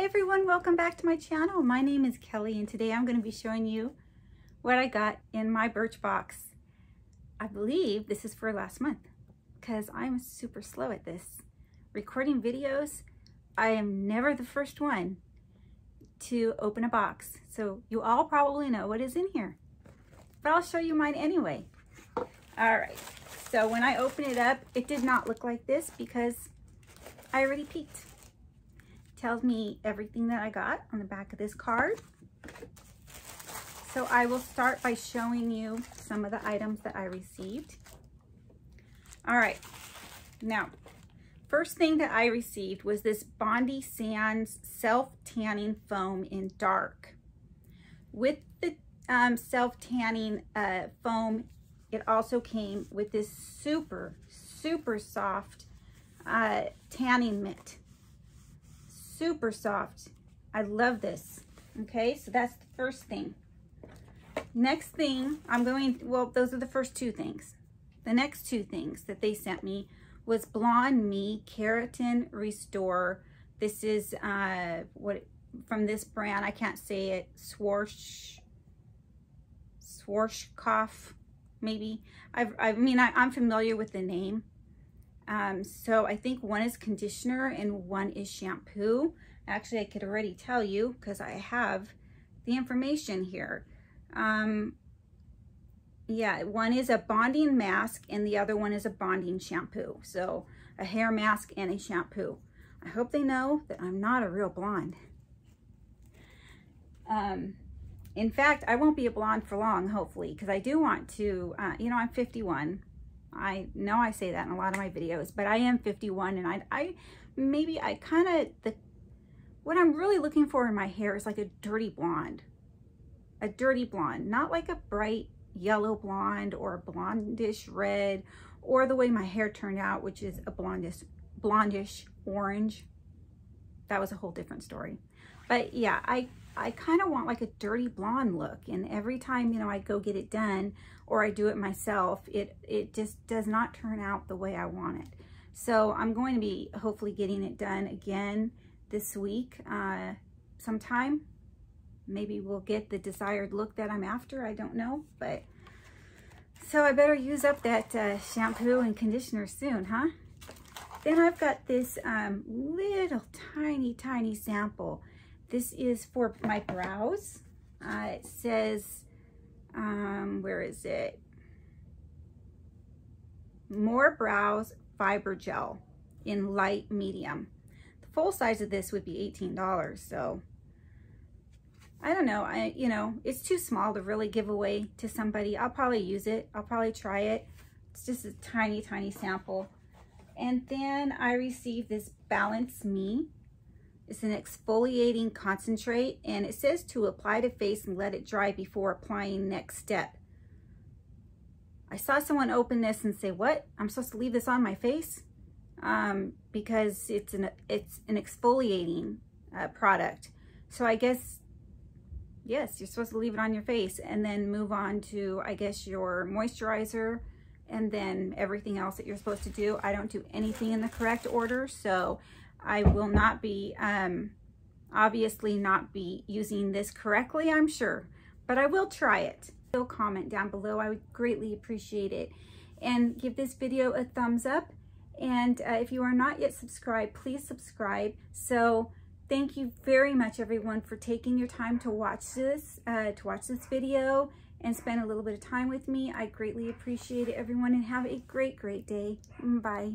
Hi everyone, welcome back to my channel. My name is Kellie and today I'm going to be showing you what I got in my Birchbox. I believe this is for last month because I'm super slow at this. Recording videos, I am never the first one to open a box. So you all probably know what is in here, but I'll show you mine anyway. All right, so when I open it up, it did not look like this because I already peeked tells me everything that I got on the back of this card. So I will start by showing you some of the items that I received. All right, now, first thing that I received was this Bondi Sands Self-Tanning Foam in Dark. With the um, self-tanning uh, foam, it also came with this super, super soft uh, tanning mitt super soft. I love this. Okay, so that's the first thing. Next thing, I'm going, well, those are the first two things. The next two things that they sent me was Blonde Me Keratin Restore. This is uh, what from this brand. I can't say it. Swarsh, Schwarzkopf, maybe. I've, I mean, I, I'm familiar with the name. Um, so I think one is conditioner and one is shampoo. Actually, I could already tell you because I have the information here. Um, yeah, one is a bonding mask and the other one is a bonding shampoo. So a hair mask and a shampoo. I hope they know that I'm not a real blonde. Um, in fact, I won't be a blonde for long, hopefully, because I do want to, uh, you know, I'm 51. I know I say that in a lot of my videos, but I am 51 and I, I maybe I kind of, the what I'm really looking for in my hair is like a dirty blonde. A dirty blonde, not like a bright yellow blonde or a blondish red or the way my hair turned out, which is a blondish, blondish orange. That was a whole different story. But yeah, I, I kind of want like a dirty blonde look. And every time, you know, I go get it done or I do it myself, it, it just does not turn out the way I want it. So I'm going to be hopefully getting it done again this week uh, sometime. Maybe we'll get the desired look that I'm after. I don't know, but so I better use up that uh, shampoo and conditioner soon, huh? Then I've got this um, little tiny, tiny sample. This is for my brows. Uh, it says, um, where is it? More Brows Fiber Gel in light medium The full size of this would be $18. So I don't know. I, you know, it's too small to really give away to somebody. I'll probably use it. I'll probably try it. It's just a tiny, tiny sample. And then I received this Balance Me. It's an exfoliating concentrate and it says to apply to face and let it dry before applying next step. I saw someone open this and say, what? I'm supposed to leave this on my face? um, because it's an, it's an exfoliating uh, product. So I guess, yes, you're supposed to leave it on your face and then move on to, I guess, your moisturizer and then everything else that you're supposed to do. I don't do anything in the correct order, so I will not be, um, obviously not be using this correctly, I'm sure, but I will try it. Still comment down below. I would greatly appreciate it. And give this video a thumbs up and uh, if you are not yet subscribed, please subscribe. So thank you very much, everyone, for taking your time to watch this, uh, to watch this video and spend a little bit of time with me. I greatly appreciate it, everyone, and have a great, great day. Bye.